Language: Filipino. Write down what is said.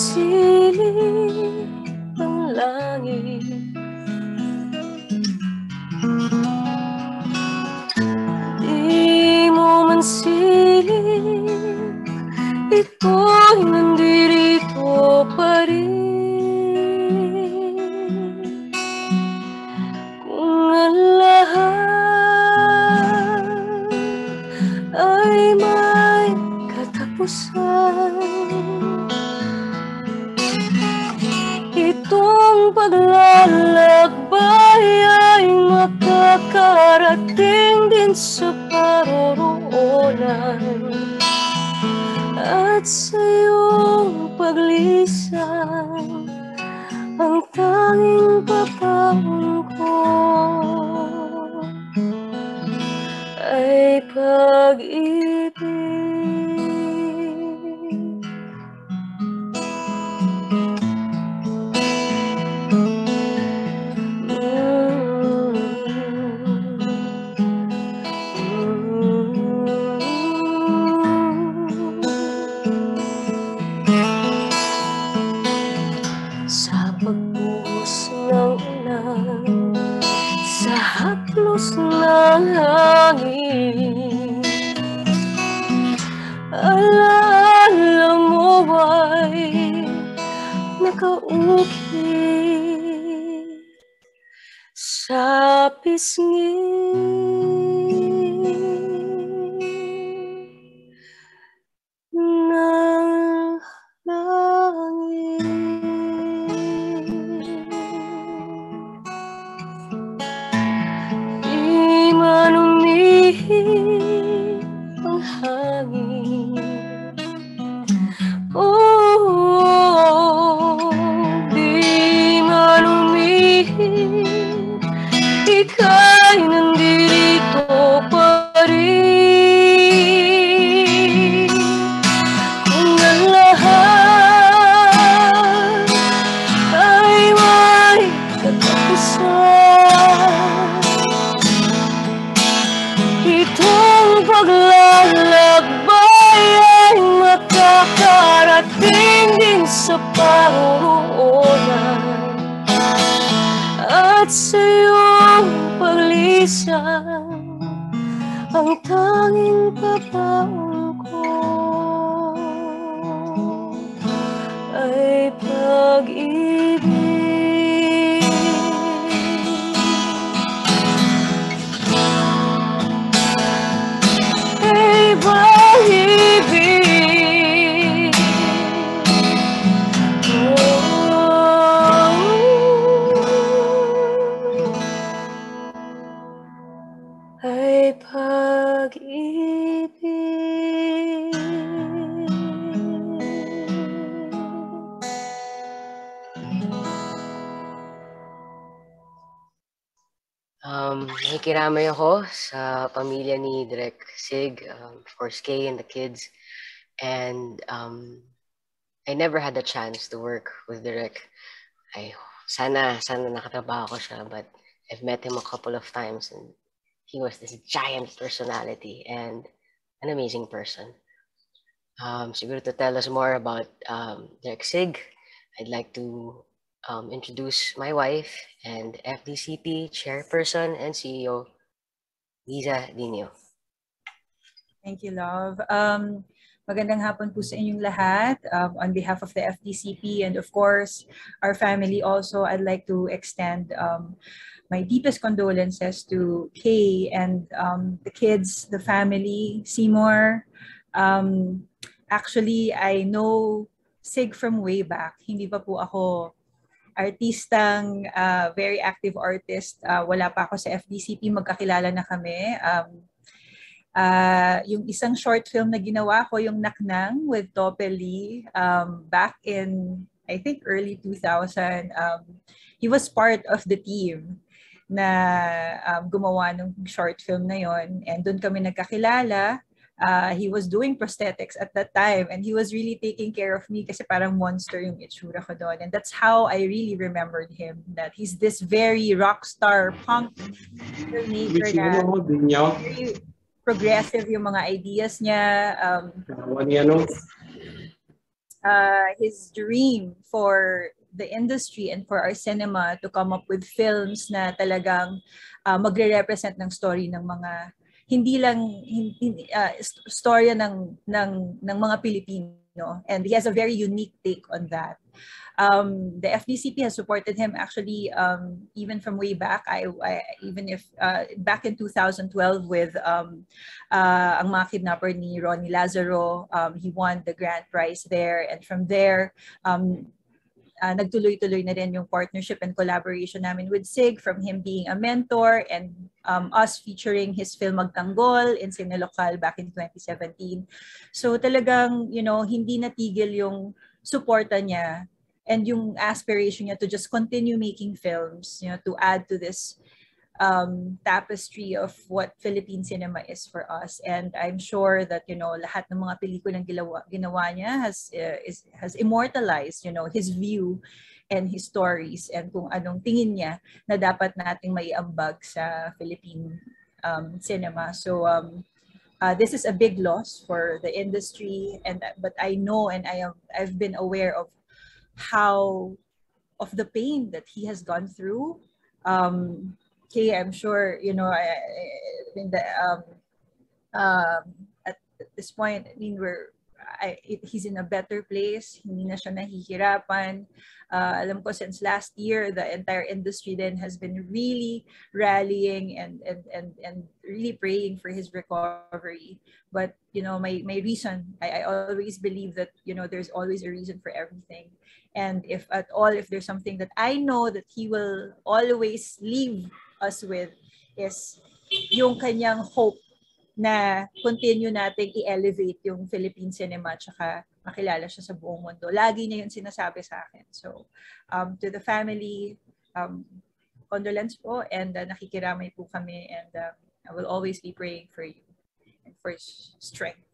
Silip ang langit Di mo man silip Ito'y nandirito pa rin Kung ang lahat ay may katapusan paglalakbay ay makakarating din sa paroroonan At sa nakaukit Sa pisngi sa paroonan At sa iyong paglisan ang tanging papaon ko ay pag-ibig Um, nakikiramay ako sa pamilya ni Direk Sig, um, course, Kay and the kids. And um, I never had a chance to work with Direk. I, sana, sana nakatrabaho ko siya, but I've met him a couple of times and he was this giant personality and an amazing person. Um, siguro to tell us more about um, Direk Sig, I'd like to um, introduce my wife and FDCP chairperson and CEO, Liza Dino. Thank you, love. Um, magandang hapon po sa inyong lahat. Um, on behalf of the FDCP and of course, our family also, I'd like to extend um, my deepest condolences to Kay and um, the kids, the family, Seymour. Um, actually, I know Sig from way back. Hindi pa po ako artistang uh, very active artist. Uh, wala pa ako sa FDCP, magkakilala na kami. Um, uh, yung isang short film na ginawa ko, yung Naknang with Tope Lee, um, back in, I think, early 2000. Um, he was part of the team na um, gumawa ng short film na yon and doon kami nagkakilala uh, he was doing prosthetics at that time and he was really taking care of me kasi parang monster yung itsura ko doon. And that's how I really remembered him, that he's this very rock star punk filmmaker na very progressive yung mga ideas niya. Um, uh, his dream for the industry and for our cinema to come up with films na talagang uh, magre-represent ng story ng mga hindi lang hindi, uh, storya ng ng ng mga Pilipino and he has a very unique take on that um, the FDCP has supported him actually um, even from way back. I, I even if uh, back in 2012 with um, uh, ang mga kidnapper ni Ronnie Lazaro, um, he won the grand prize there, and from there. Um, uh, nagtuloy-tuloy na rin yung partnership and collaboration namin with SIG from him being a mentor and um, us featuring his film Magtanggol in Sinelokal back in 2017. So talagang, you know, hindi natigil yung suporta niya and yung aspiration niya to just continue making films, you know, to add to this um, tapestry of what Philippine cinema is for us. And I'm sure that, you know, lahat ng mga pelikulang ginawa, ginawa niya has, uh, is, has immortalized, you know, his view and his stories and kung anong tingin niya na dapat nating maiambag sa Philippine um, cinema. So, um, uh, this is a big loss for the industry and but I know and I have I've been aware of how of the pain that he has gone through. Um, okay, I'm sure you know. I, I mean, the, um, um, at this point, I mean, we're I, he's in a better place. Hindi na siya nahihirapan. Uh, alam ko since last year, the entire industry then has been really rallying and and and and really praying for his recovery. But you know, my my reason, I, I always believe that you know there's always a reason for everything. And if at all, if there's something that I know that he will always leave us with, is yung kanyang hope na continue nating i-elevate yung Philippine cinema tsaka makilala siya sa buong mundo. Lagi niya yun sinasabi sa akin. So, um, to the family, um, condolence po and uh, nakikiramay po kami and uh, I will always be praying for you and for strength.